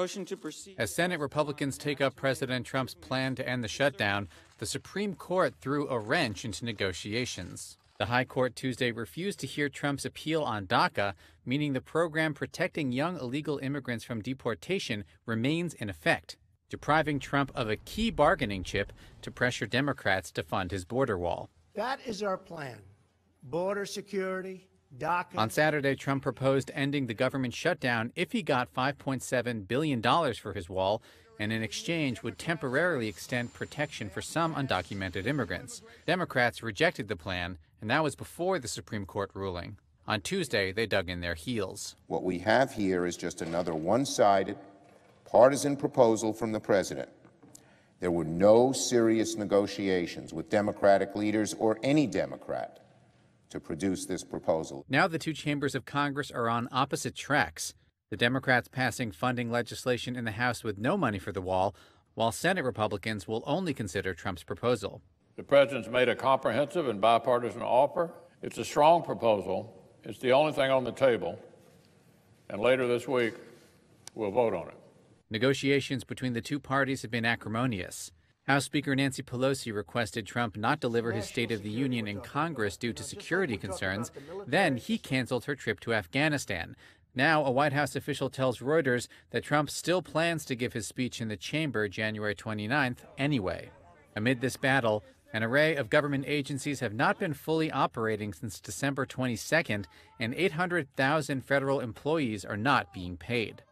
Motion to proceed. As Senate Republicans take up President Trump's plan to end the shutdown, the Supreme Court threw a wrench into negotiations. The High Court Tuesday refused to hear Trump's appeal on DACA, meaning the program protecting young illegal immigrants from deportation remains in effect, depriving Trump of a key bargaining chip to pressure Democrats to fund his border wall. That is our plan. Border security, DACA. On Saturday, Trump proposed ending the government shutdown if he got $5.7 billion for his wall and in exchange would temporarily extend protection for some undocumented immigrants. Democrats rejected the plan, and that was before the Supreme Court ruling. On Tuesday, they dug in their heels. What we have here is just another one sided, partisan proposal from the president. There were no serious negotiations with Democratic leaders or any Democrat to produce this proposal. Now the two chambers of Congress are on opposite tracks. The Democrats passing funding legislation in the House with no money for the wall, while Senate Republicans will only consider Trump's proposal. The president's made a comprehensive and bipartisan offer. It's a strong proposal. It's the only thing on the table. And later this week, we'll vote on it. Negotiations between the two parties have been acrimonious. House Speaker Nancy Pelosi requested Trump not deliver his State of the Union in Congress due to security concerns. Then he canceled her trip to Afghanistan. Now, a White House official tells Reuters that Trump still plans to give his speech in the chamber January 29th anyway. Amid this battle, an array of government agencies have not been fully operating since December 22nd, and 800,000 federal employees are not being paid.